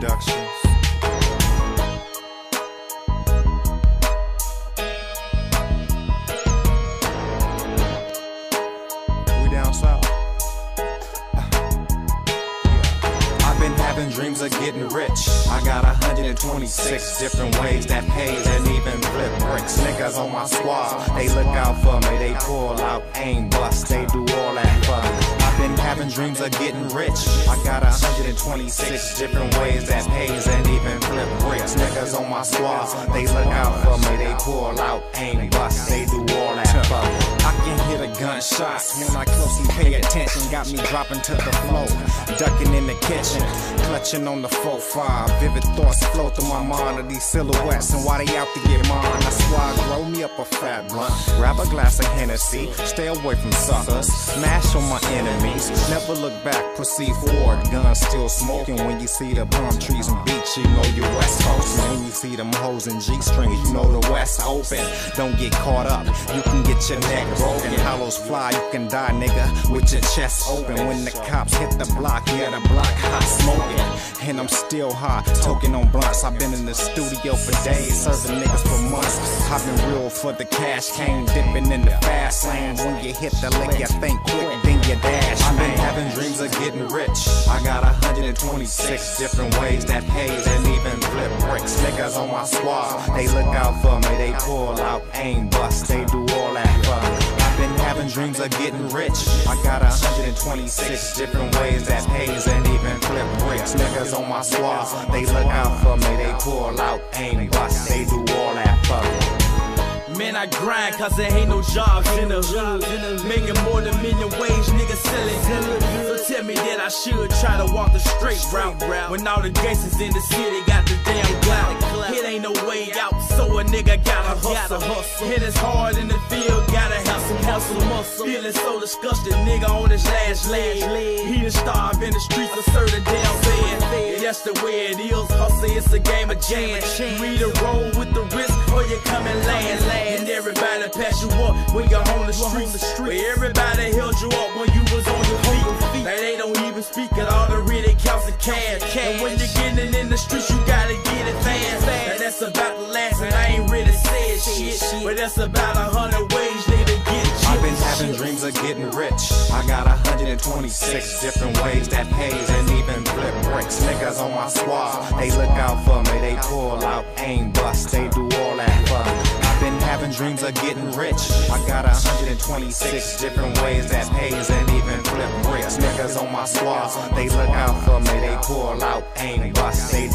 Productions. We down south. having dreams of getting rich. I got 126 different ways that pays and even flip bricks. On my squad, they look out for me, they pull out, aim bust, they do all that for. I've been having dreams of getting rich. I got 126 different ways that pays and even flip bricks. Niggas on my squad, they look out for me, they pull out, aim bust, they do all that for. I can hear the gunshots when I closely pay attention. Got me dropping to the floor, ducking in the kitchen, clutching on the 4-5. Vivid thoughts flow through my mind of these silhouettes and why they out to get mine. That's why I up a fat blunt, grab a glass of Hennessy, stay away from suckers, smash on my enemies. Never look back, proceed forward. Guns still smoking when you see the palm trees and beach. You know you're West Coast. And when you see them hoes in G strings, you know the West open. Don't get caught up, you can get your neck broken. Hollows fly, you can die, nigga, with your chest open. When the cops hit the block, yeah, the block hot smoking. And I'm still hot, toking on blunts. I've been in the studio for days, serving niggas for months. I've been real for the cash, came dipping in the fast lane. When you hit the lick, you think quick, then you dash. I've been having dreams of getting rich. I got 126 different ways that pays and even flip bricks. Niggas on my squad, they look out for me, they pull out, aim bust, they do all that for me. I've been having dreams of getting rich. I got 126 different ways that pays and even flip bricks. Niggas on my squad, they look out for me, they pull out, aim bust, they do all that me. Man, I grind cause there ain't no jobs in the hood. Making more than million wage, niggas selling. So tell me that I should try to walk the straight route. When all the gangsters in the city got the damn clout. It ain't no way out, so a nigga gotta hustle. Hit as hard in the field, gotta have some muscle. Feeling so disgusted, nigga on his last leg. He done starved in the streets, a certain damn. That's the way it is, hustle, it's a game of chance. You either roll with the risk or you come in last. And everybody pass you up when you're on the streets. But everybody held you up when you was on your feet. Now they don't even speak at all, the really counts the cash. And when you're getting in the streets, you gotta get it fast. Now that's about the last, and I ain't really said shit. But that's about a hundred ways, nigga, get it. I've been having dreams of getting rich. I got 126 different ways that pays and even. Niggas on my squad, they look out for me, they pull out, aim bust, they do all that for. I've been having dreams of getting rich. I got 126 different ways that pays and even flip bricks. Niggas on my squad, they look out for me, they pull out, aim bust, they